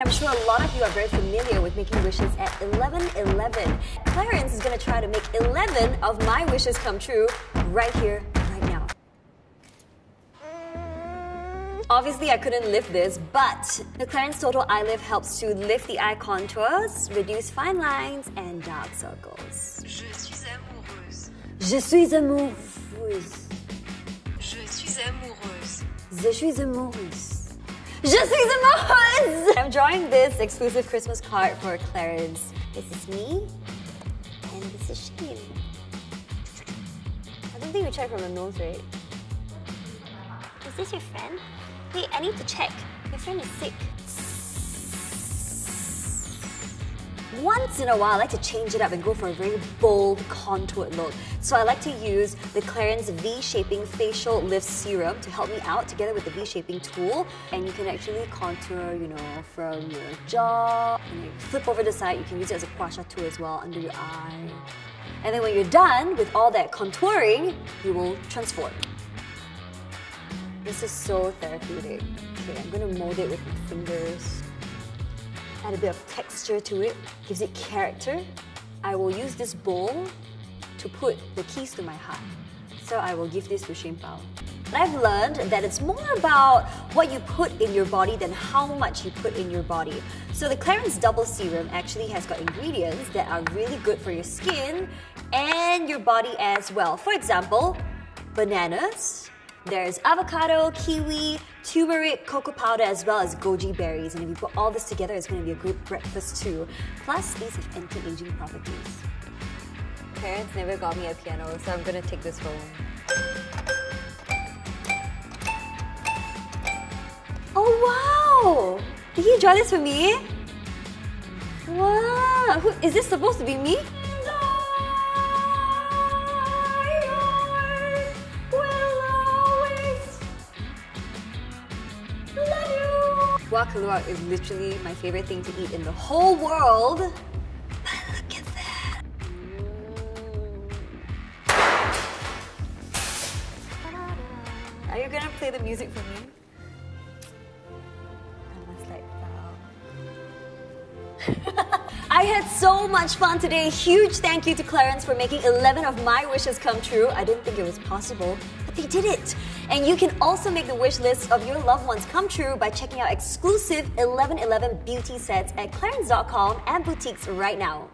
I'm sure a lot of you are very familiar with making wishes at 11:11. Clarins is going to try to make 11 of my wishes come true right here, right now. Obviously, I couldn't lift this, but the Clarins Total Eye Lift helps to lift the eye contours, reduce fine lines, and dark circles. Je suis amoureuse. Je suis amoureuse. Je suis amoureuse. Je suis amoureuse. Je suis amoureuse! I'm drawing this exclusive Christmas card for Clarins. This is me, and this is Shane. I don't think we check from the nose, right? Is this your friend? Wait, I need to check. Your friend is sick. Once in a while, I like to change it up and go for a very bold, contoured look. So I like to use the Clarins V-Shaping Facial Lift Serum to help me out together with the V-Shaping tool. And you can actually contour, you know, from your jaw. And you flip over the side, you can use it as a gua sha tool as well under your eye. And then when you're done with all that contouring, you will transform. This is so therapeutic. Okay, I'm gonna mold it with my fingers add a bit of texture to it, gives it character. I will use this bowl to put the keys to my heart. So I will give this to Shin Pao. I've learned that it's more about what you put in your body than how much you put in your body. So the Clarins Double Serum actually has got ingredients that are really good for your skin and your body as well. For example, bananas, there's avocado, kiwi, turmeric, cocoa powder, as well as goji berries. And if you put all this together, it's going to be a great breakfast too. Plus, these have anti-aging properties. Parents never got me a piano, so I'm going to take this home. Oh wow! Did you draw this for me? Wow! Who, is this supposed to be me? Kuah keluak is literally my favorite thing to eat in the whole world. But look at that. Are you gonna play the music for me? I must like that. Had so much fun today. Huge thank you to Clarins for making 11 of my wishes come true. I didn't think it was possible, but they did it. And you can also make the wish list of your loved ones come true by checking out exclusive 1111 beauty sets at clarins.com and boutiques right now.